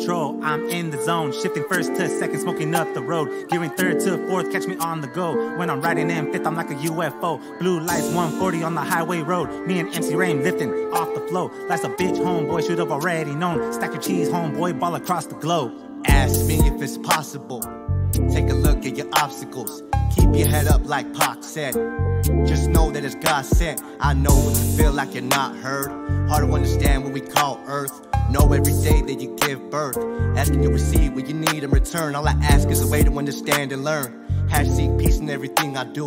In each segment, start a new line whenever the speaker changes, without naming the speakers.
control, I'm in the zone. Shifting first to second, smoking up the road. Gearing third to fourth, catch me on the go. When I'm riding in fifth, I'm like a UFO. Blue lights 140 on the highway road. Me and MC Rame lifting off the flow. Life's a bitch, homeboy, should have already known. Stack your cheese, homeboy, ball across the globe.
Ask me if it's possible. Take a look at your obstacles. Keep your head up like Pac said. Just know that it's God sent. I know when you feel like you're not heard. Hard to understand what we call earth. Know every day that you give birth. Asking to receive what you need in return. All I ask is a way to understand and learn. Have seek peace in everything I do.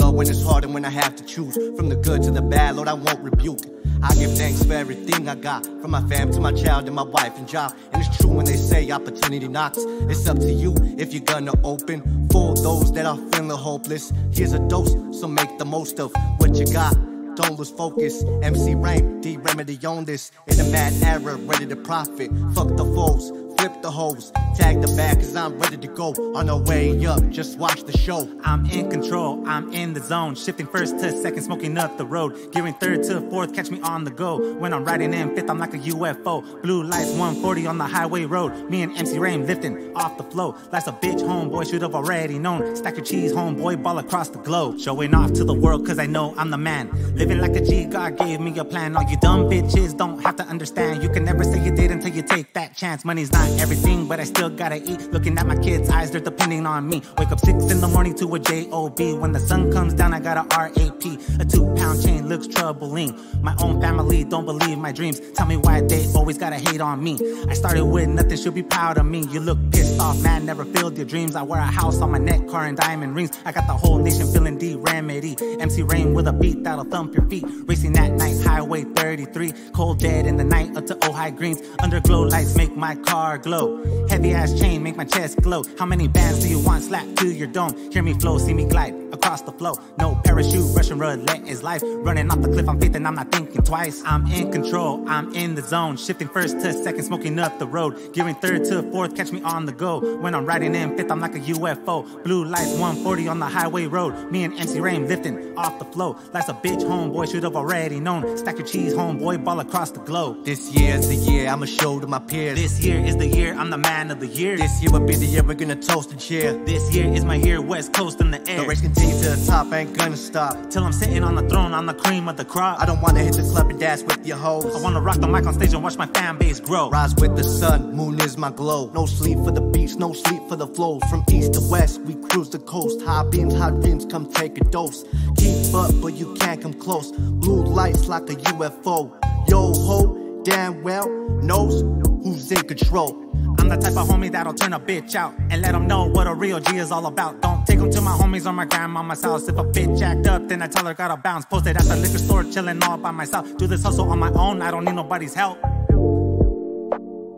Lord, when it's hard and when I have to choose from the good to the bad, Lord, I won't rebuke. I give thanks for everything I got, from my fam to my child and my wife and job. And it's true when they say opportunity knocks. It's up to you if you're gonna open. For those that are feeling hopeless, here's a dose, so make the most of what you got. Don't lose focus. MC Rame, D Remedy on this. In a mad era, ready to profit. Fuck the foes, flip the hose. Tag the back, cause I'm ready to go. On the way up, just watch the show.
I'm in control, I'm in the zone. Shifting first to second, smoking up the road. Gearing third to fourth, catch me on the go. When I'm riding in fifth, I'm like a UFO. Blue lights 140 on the highway road. Me and MC Rame lifting off the flow. Life's a bitch, homeboy, should have already known. Stack your cheese, homeboy, ball across the globe. Showing off to the world, cause I know I'm the man. Living like a G, God gave me a plan. All you dumb bitches don't have to understand. You can never say you you take that chance. Money's not everything, but I still gotta eat. Looking at my kids' eyes, they're depending on me. Wake up six in the morning to a J-O-B. When the sun comes down, I got a R-A-P. A two-pound chain looks troubling. My own family don't believe my dreams. Tell me why they always gotta hate on me. I started with nothing, should be proud of me. You look pissed off, man, never filled your dreams. I wear a house on my neck, car and diamond rings. I got the whole nation feeling D-Remedy. MC Rame with a beat that'll thump your feet. Racing that night, Highway 33. Cold dead in the night up to Ojai Greens. Underglow lights make my car glow. Heavy ass chain make my chest glow. How many bands do you want Slap to your dome? Hear me flow, see me glide across the flow. No parachute, Roulette is life. Running off the cliff, I'm faith and I'm not thinking twice. I'm in control, I'm in the zone. Shifting first to second, smoking up the road. Gearing third to fourth, catch me on the go. When I'm riding in fifth, I'm like a UFO. Blue lights 140 on the highway road. Me and MC Rame lifting off the flow. Life's a bitch, homeboy, should have already known. Stack your cheese, homeboy, ball across the globe.
This year's the year I'ma show to my peers.
This year is the year I'm the man of the year.
This year will be the year we're gonna toast and cheer.
This year is my year, West Coast in the air.
The race continues to the top, ain't gonna stop.
Till I'm sitting on the throne, I'm the cream of the crop.
I don't wanna hit the club and dance with your hoes.
I wanna rock the mic on stage and watch my fan base grow.
Rise with the sun, moon is my glow. No sleep for the beats, no sleep for the flows. From east to west, we cruise the coast. High beams, high dreams, come take a dose. Keep up, but you can't come close. Blue lights like a UFO. Yo ho, damn well knows who's in control.
I'm the type of homie that'll turn a bitch out and let them know what a real G is all about. Don't take them to my homies or my grandmama's house. If a bitch act up, then I tell her gotta bounce. Posted at the liquor store, chilling all by myself. Do this hustle on my own, I don't need nobody's help.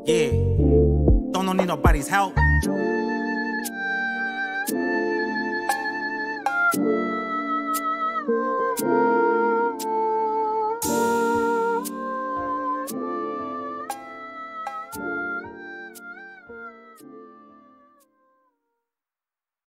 Yeah, don't, don't need nobody's help.